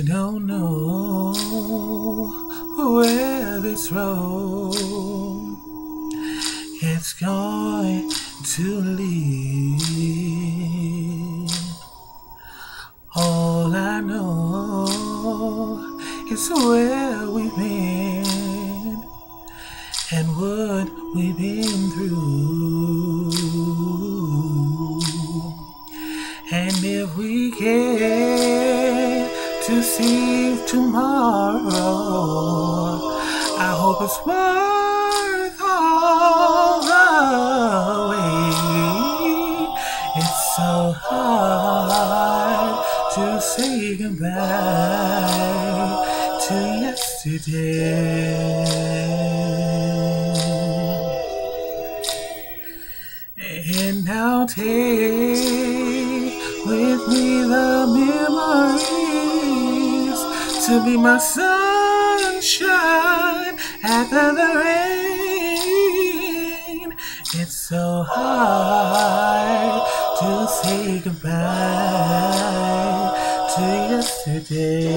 I don't know where this road is going to lead. All I know is where we've been and what we've been through. And if we care to see tomorrow, I hope it's worth all the wait. It's so hard to say goodbye to yesterday. And now take with me the memories to be my sunshine after the rain. It's so hard to say goodbye to yesterday.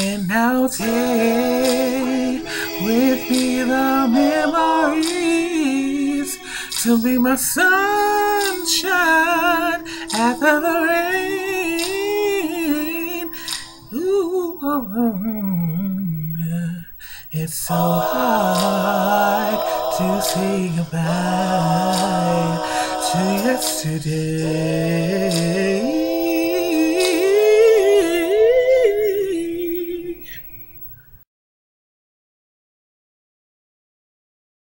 And now take with me the memories to be my sunshine after the rain. Ooh, oh, oh, it's so hard to say goodbye to yesterday.